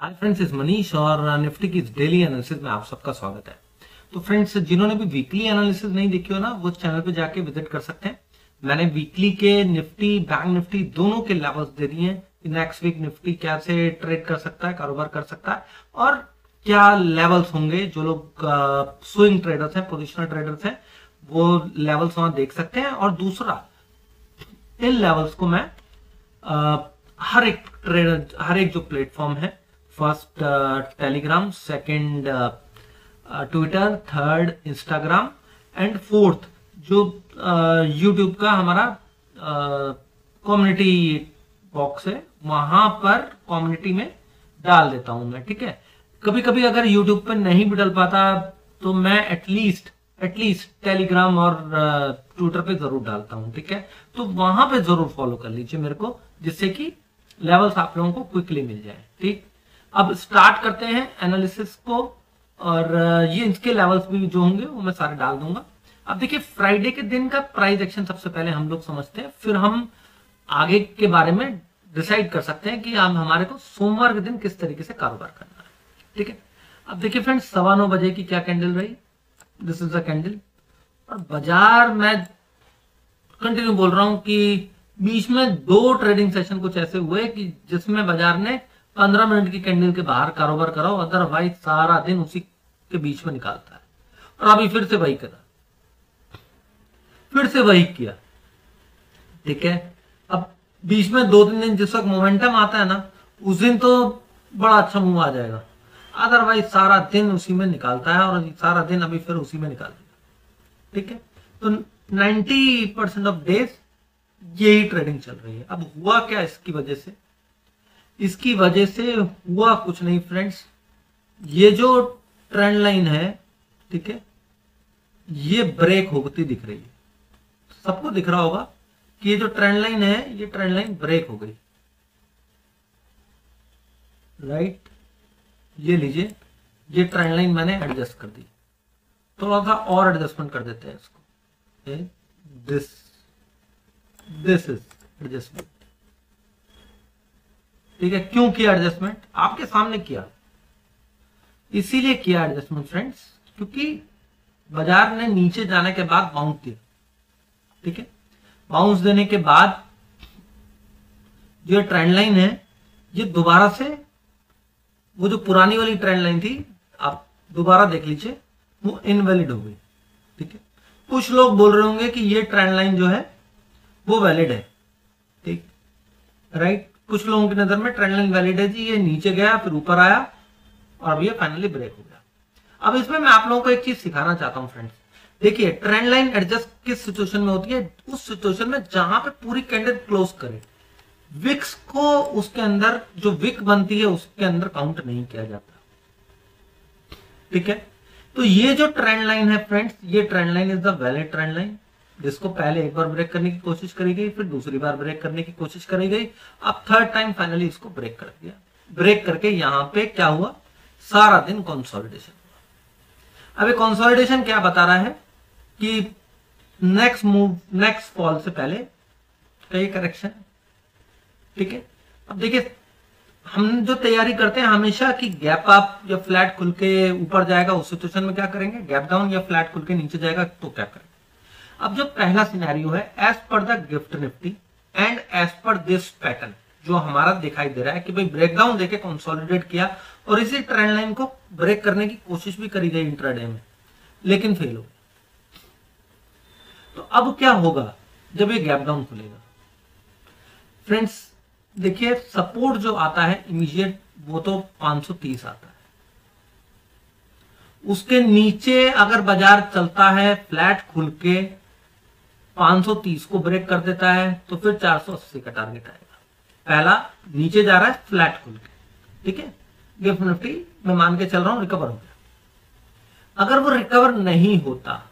Hi friends इस मनीष और Nifty की डेली एनालिसिस में आप सबका स्वागत है। तो फ्रेंड्स जिन्होंने भी वीकली एनालिसिस नहीं देखी हो ना वो चैनल पे जाके विज़िट कर सकते हैं। मैंने वीकली के निफ्टी बैंक निफ्टी दोनों के लेवल्स दे दिए हैं नेक्स्ट वीक निफ्टी कैसे ट्रेड कर सकता है कारोबार कर सकता है और क्या लेवल्स होंगे। जो लोग स्विंग ट्रेडर्स हैं पोजिशनल ट्रेडर्स हैं वो लेवल्स वहाँ देख सकते हैं। और दूसरा इन लेवल्स को मैं आ, हर एक ट्रेडर हर एक जो प्लेटफॉर्म है first Telegram second Twitter third Instagram and fourth जो यूट्यूब uh, का हमारा कम्युनिटी uh, बॉक्स है वहाँ पर कम्युनिटी में डाल देता हूँ मैं ठीक है? कभी कभी अगर यूट्यूब पर नहीं भी डल पाता तो मैं at least at least Telegram और ट्विटर uh, पे ज़रूर डालता हूँ ठीक है? तो वहाँ पे ज़रूर फॉलो कर लीजिए मेरे को जिससे कि लेवल्स आप लोगों को क्विकली मिल जाए ठीक? अब स्टार्ट करते हैं एनालिसिस को, और ये इसके लेवल्स भी जो होंगे, वो मैं सारे डाल दूँगा। अब देखिए फ्राइडे के दिन का प्राइस एक्शन सबसे पहले हम लोग समझते हैं, फिर हम आगे के बारे में डिसाइड कर सकते हैं कि हम, हमारे को सोमवार के दिन किस तरीके से कारोबार करना है। ठीक है? अब देखिए फ्रेंड्स सवा नौ बजे की क्या कैंडल रही? दिस इज़ अ कैंडल और बाज़ार मैं कंटिन्यू बोल रहा हूँ कि बीच में दो ट्रेडिंग सेशन कुछ ऐसे हुए कि जिसमें बाज़ार ने पंद्रह मिनट की कैंडल के बाहर कारोबार कराओ अदरवाइज़ सारा दिन उसी के बीच में निकालता है। और अभी फिर से वही करा। फिर से वही किया। ठीक है? अब बीच में दो तीन दिन जिस वक्त मोमेंटम आता है ना, उस दिन तो बड़ा अच्छा मूव आ जाएगा। अदरवाइज़ सारा दिन उसी में निकालता है और सारा दिन अभी फिर उसी में निकाल देगा। ठीक है? तो 90 परसेंट ऑफ़ डेज़ यही ट्रेडिंग चल रही है। अब हुआ क्या इसकी वजह से? इसकी वजह से हुआ कुछ नहीं फ्रेंड्स ये जो ट्रेंड लाइन है, ठीक है, ये ब्रेक होती दिख रही है. सबको दिख रहा होगा कि ये जो ट्रेंड लाइन है, ये ट्रेंड लाइन ब्रेक हो गई. राइट ये लीजिए, ये ट्रेंड लाइन मैंने एडजस्ट कर दी. थोड़ा सा और एडजस्टमेंट कर देते हैं इसको. दिस दिस इज़ एडजस्टमेंट ठीक है? क्यों किया एडजस्टमेंट आपके सामने किया। इसीलिए किया एडजस्टमेंट फ्रेंड्स क्योंकि बाज़ार ने नीचे जाने के बाद बाउंस दिया। ठीक है? बाउंस देने के बाद जो ट्रेंड लाइन है, ये दोबारा से, वो जो पुरानी वाली ट्रेंड लाइन थी, आप दोबारा देख लीजिए, वो इनवैलिड हो गई। ठीक है? कुछ लोग बोल रहे होंगे कि ये ट्रेंड लाइन जो है, वो वैलिड है। ठीक? राइट कुछ लोगों की नज़र में ट्रेंड लाइन वैलिड है जी, ये नीचे गया, फिर ऊपर आया, और अब ये फाइनली ब्रेक हो गया। अब इसमें मैं आप लोगों को एक चीज़ सिखाना चाहता हूँ फ्रेंड्स देखिए ट्रेंड लाइन एडजस्ट किस सिचुएशन में होती है, उस सिचुएशन में जहाँ पे पूरी कैंडल क्लोज करे। विक्स को उसके अंदर, जो विक बनती है, उसके अंदर काउंट नहीं किया जाता। ठीक है? तो ये जो ट्रेंड लाइन है फ्रेंड्स ये trend line is the valid trend line जिसको पहले एक बार ब्रेक करने की कोशिश करी गई, फिर दूसरी बार ब्रेक करने की कोशिश करी गई, अब थर्ड टाइम फाइनली इसको ब्रेक कर दिया। ब्रेक करके यहाँ पे क्या हुआ? सारा दिन कंसोलिडेशन हुआ। अब कंसोलिडेशन क्या बता रहा है? कि नेक्स्ट मूव नेक्स्ट फॉल से पहले कई करेक्शन ठीक है? अब देखिए, हम जो तैयारी करते हैं, हमेशा कि गैप अप या फ्लैट खुल के ऊपर जाएगा, उस सिचुएशन में क्या करेंगे? गैप डाउन या फ्लैट खुल के नीचे जाएगा तो क्या करेंगे? अब जो पहला सिनेरियो है as per the Gift Nifty and as per this pattern जो हमारा दिखाई दे रहा है कि भाई ब्रेकडाउन देके कंसोलिडेट किया और इसी ट्रेंड लाइन को ब्रेक करने की कोशिश भी करी गई इंट्राडे में। लेकिन फेल हो तो अब क्या होगा जब ये गैप डाउन खुलेगा? फ्रेंड्स देखिए सपोर्ट जो आता है इमीडिएट वो तो 530 आता है। उसके नीचे अगर बाज़ार चलता है फ्लैट खुल के 530 को ब्रेक कर देता है तो फिर 480 का टारगेट आएगा। पहला, नीचे जा रहा है फ्लैट खुल के। ठीक है? गिफ्ट निफ्टी मैं मान के चल रहा हूँ रिकवर हो गया। अगर वो रिकवर नहीं होता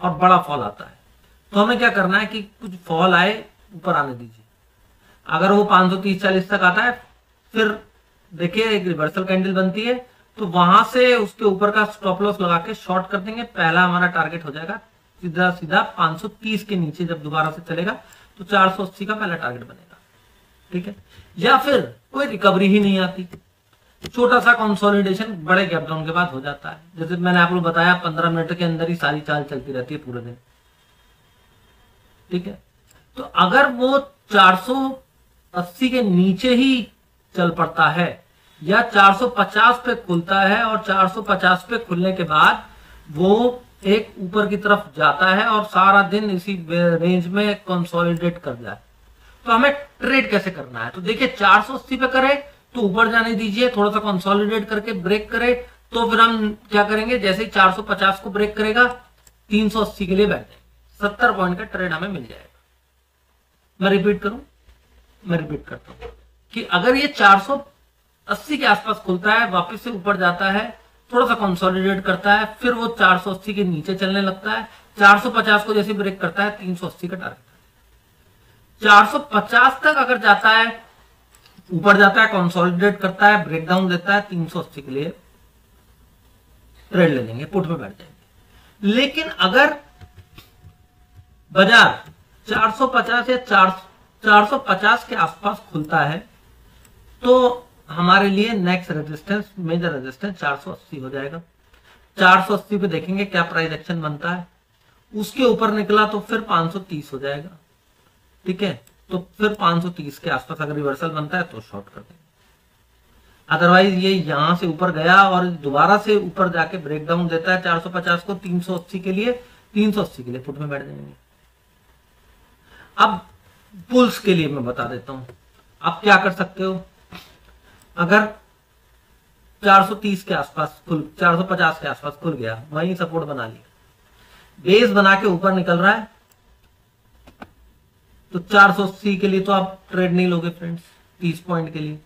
और बड़ा फॉल आता है तो हमें क्या करना है कि कुछ फॉल आए, ऊपर आने दीजिए। अगर वो 530 40 तक आता है, फिर देखिए, एक रिवर्सल कैंडल बनती है तो वहाँ से उसके ऊपर का स्टॉप लॉस लगा के शॉर्ट कर देंगे। पहला हमारा टारगेट हो जाएगा सीधा सीधा 530 के नीचे जब दोबारा से चलेगा तो 480 का पहला टारगेट बनेगा। ठीक है? या फिर कोई रिकवरी ही नहीं आती। छोटा सा कंसोलिडेशन बड़े गैप डाउन के बाद हो जाता है। जैसे मैंने आपको बताया, पंद्रह मिनट के अंदर ही सारी चाल चलती रहती है पूरे दिन। ठीक है? तो अगर वो 480 के नीचे ही चल पड़ता है, या 450 पे खुलता है और 450 पे खुलने के बाद वो एक ऊपर की तरफ़ जाता है और सारा दिन इसी रेंज में कंसोलिडेट कर जाए तो हमें ट्रेड कैसे करना है? तो देखिए 480 पे करे तो ऊपर जाने दीजिए थोड़ा सा कंसोलिडेट करके ब्रेक करे तो फिर हम क्या करेंगे? जैसे ही 450 को ब्रेक करेगा 380 के लिए बैठ जाएँगे सत्तर पॉइंट का ट्रेड हमें मिल जाएगा। मैं रिपीट करूँ? मैं रिपीट करता हूँ कि अगर ये 480 के आसपास खुलता है, वापस से ऊपर जाता है थोड़ा सा कंसोलिडेट करता है, फिर वो 480 के नीचे चलने लगता है। 450 को जैसे ब्रेक करता है 380 का टारगेट 450 तक अगर जाता है, ऊपर जाता है कंसोलिडेट करता है ब्रेक डाउन देता है 380 के लिए ट्रेड ले लेंगे पुट में बैठ जाएँगे। लेकिन अगर बाज़ार 450 या 4 450 के आसपास खुलता है तो हमारे लिए नेक्स्ट रेजिस्टेंस मेजर रेजिस्टेंस 480 हो जाएगा। 480 पे देखेंगे क्या प्राइस एक्शन बनता है। उसके ऊपर निकला तो फिर 530 हो जाएगा। ठीक है? तो फिर 530 के आसपास अगर रिवर्सल बनता है तो शॉर्ट कर देंगे। अदरवाइज़ ये यहाँ से ऊपर गया और दोबारा से ऊपर जाके ब्रेकडाउन देता है 450 को 380 के लिए। 380 के लिए फुट में बैठ जाएँगे। अब पुल्स के लिए मैं बता देता हूँ। आप क्या कर सकते हो? अगर 430 के आसपास खुल 450 के आसपास खुल गया, वहीं सपोर्ट बना लिया। बेस बना के ऊपर निकल रहा है तो 480 के लिए तो आप ट्रेड नहीं लोगे फ्रेंड्स 30 पॉइंट के लिए।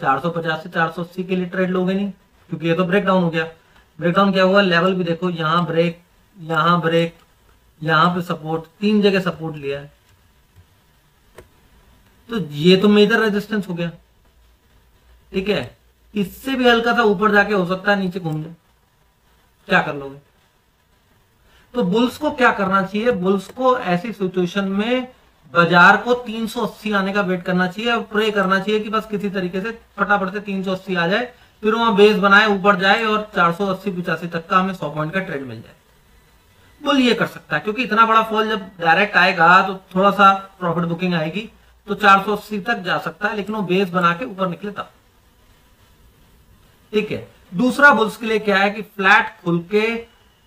450 से 480 के लिए ट्रेड लोगे नहीं, क्योंकि ये तो ब्रेक डाउन हो गया। ब्रेक डाउन क्या हुआ? लेवल भी देखो, यहाँ ब्रेक यहाँ ब्रेक यहाँ पे सपोर्ट तीन जगह सपोर्ट लिया है। तो ये तो मेजर रेजिस्टेंस हो गया। ठीक है? इससे भी हल्का सा ऊपर जाके हो सकता है नीचे घूम जाए। क्या कर लोगे? तो बुल्स को क्या करना चाहिए? बुल्स को ऐसी सिचुएशन में बाज़ार को 380 आने का वेट करना चाहिए और प्रे करना चाहिए कि बस किसी तरीके से फटाफट से 380 आ जाए, फिर वहाँ बेस बनाए, ऊपर जाए और 480 पिचासी तक का हमें 100 पॉइंट का ट्रेड मिल जाए। बुल ये कर सकता है, क्योंकि इतना बड़ा फॉल जब डायरेक्ट आएगा तो थोड़ा सा प्रॉफिट बुकिंग आएगी तो 480 तक जा सकता है, लेकिन वो बेस बना के ऊपर निकले तब। ठीक है। दूसरा बुल्स के लिए क्या है कि फ्लैट खुल के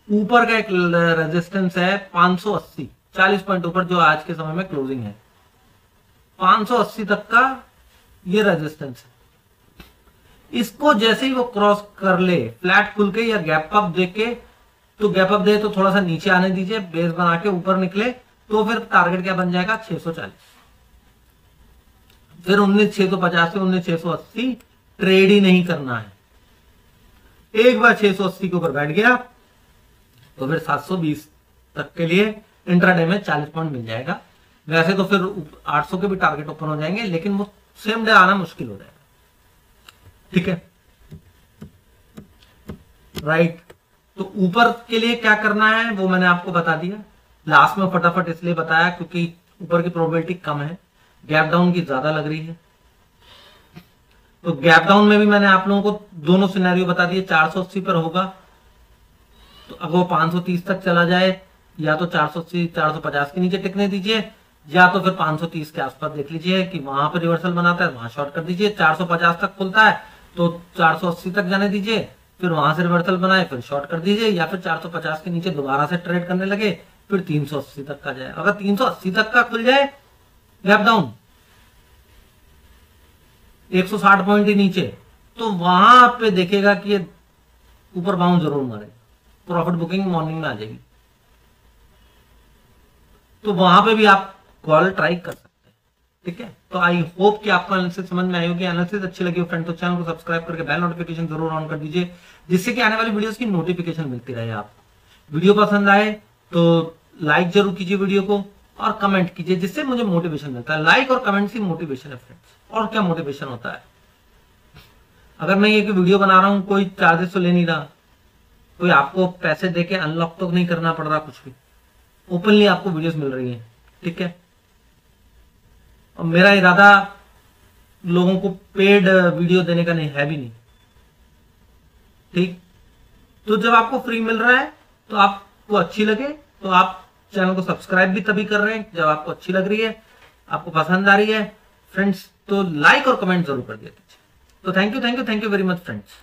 ऊपर का एक रेजिस्टेंस है 580 40 पॉइंट ऊपर जो आज के समय में क्लोजिंग है। 580 तक का ये रेजिस्टेंस है। इसको जैसे ही वो क्रॉस कर ले, फ्लैट खुल के या गैप अप दे के तो गैप अप दे तो थोड़ा सा नीचे आने दीजिए बेस बना के ऊपर निकले तो फिर टारगेट क्या बन जाएगा? 640 फिर उन्नीस, छह सौ पचास से उन्नीस, छह सौ अस्सी ट्रेड ही नहीं करना है। एक बार 680 के ऊपर बैठ गया तो फिर 720 तक के लिए इंट्राडे में 40 पॉइंट मिल जाएगा। वैसे तो फिर 800 के भी टारगेट ओपन हो जाएँगे, लेकिन वो सेम डे आना मुश्किल हो जाएगा। ठीक है? राइट तो ऊपर के लिए क्या करना है, वो मैंने आपको बता दिया। लास्ट में फटाफट इसलिए बताया, क्योंकि ऊपर की प्रोबेबिलिटी कम है। गैप डाउन की ज़्यादा लग रही है। तो गैप डाउन में भी मैंने आप लोगों को दोनों सिनेरियो बता दिए 480 पर होगा। तो अगर वो 530 तक चला जाए, या तो 480 450 के नीचे टिकने दीजिए, या तो फिर 530 के आसपास देख लीजिए कि वहाँ पर रिवर्सल बनाता है, वहाँ शॉर्ट कर दीजिए 450 तक खुलता है तो 480 तक जाने दीजिए, फिर वहाँ से रिवर्सल बनाए, फिर शॉर्ट कर दीजिए, या फिर 450 के नीचे दोबारा से ट्रेड करने लगे, फिर 380 तक का जाए। अगर 380 तक का खुल जाए गैप डाउन 160 पॉइंट ही नीचे तो वहाँ पे देखेगा कि ये ऊपर बाउंड ज़रूर मारे। प्रॉफिट बुकिंग मॉर्निंग में आ जाएगी। तो वहाँ पे भी आप कॉल ट्राई कर सकते हैं। ठीक है? तो आई होप कि आपको एनालिसिस समझ में आई होगी। एनालिसिस अच्छी लगी हो फ्रेंड तो चैनल को सब्सक्राइब करके बेल नोटिफिकेशन ज़रूर ऑन कर दीजिए, जिससे कि आने वाली वीडियोस की नोटिफिकेशन मिलती रहे आप। वीडियो पसंद आए तो लाइक ज़रूर कीजिए वीडियो को। और कमेंट कीजिए, जिससे मुझे मोटिवेशन मिलता है। लाइक और कमेंट से मोटिवेशन है फ्रेंड्स और क्या मोटिवेशन होता है? अगर मैं ये वीडियो बना रहा हूँ, कोई चार्जेस तो ले नहीं रहा। कोई आपको पैसे देके अनलॉक तो नहीं करना पड़ रहा कुछ भी। ओपनली आपको वीडियोस मिल रही हैं, ठीक है? और मेरा इरादा लोगों को पेड वीडियो देने का नहीं, है भी नहीं। ठीक? तो जब आपको फ्री मिल रहा है तो आपको अच्छी लगे तो आप चैनल को सब्सक्राइब भी तभी कर रहे हैं जब आपको अच्छी लग रही है, आपको पसंद आ रही है। फ्रेंड्स तो लाइक और कमेंट ज़रूर कर दिया तो thank you thank you thank you very much friends